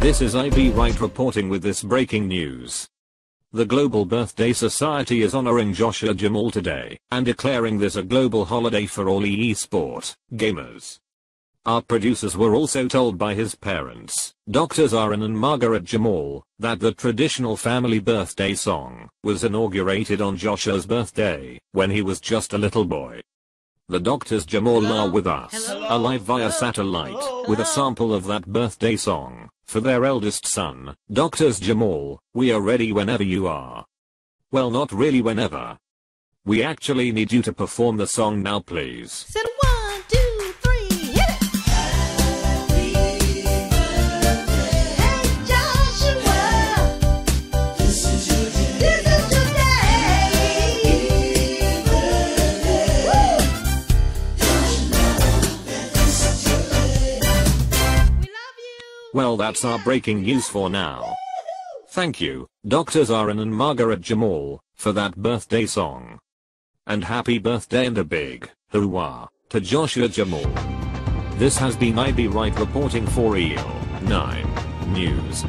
This is IB Wright reporting with this breaking news. The Global Birthday Society is honoring Joshua Jamal today and declaring this a global holiday for all e-sport gamers. Our producers were also told by his parents, Doctors Aaron and Margaret Jamal, that the traditional family birthday song was inaugurated on Joshua's birthday when he was just a little boy. The doctors Jamal are with us, Hello? alive via satellite, with a sample of that birthday song, for their eldest son, Doctors Jamal, we are ready whenever you are. Well not really whenever. We actually need you to perform the song now please. Well that's our breaking news for now. Thank you, Doctors Aaron and Margaret Jamal, for that birthday song. And happy birthday and a big hurrah to Joshua Jamal. This has been IB Wright reporting for EL 9 News.